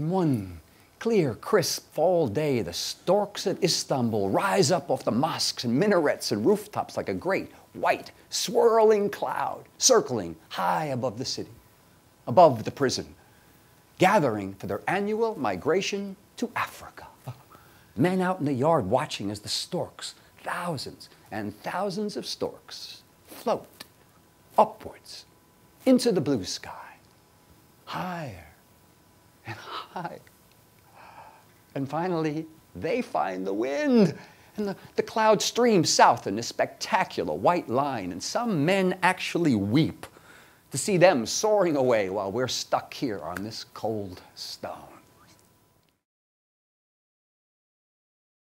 In one clear, crisp fall day, the storks at Istanbul rise up off the mosques and minarets and rooftops like a great white swirling cloud circling high above the city, above the prison, gathering for their annual migration to Africa. Men out in the yard watching as the storks, thousands and thousands of storks, float upwards into the blue sky, higher and higher. And finally, they find the wind. And the, the cloud streams south in a spectacular white line. And some men actually weep to see them soaring away while we're stuck here on this cold stone.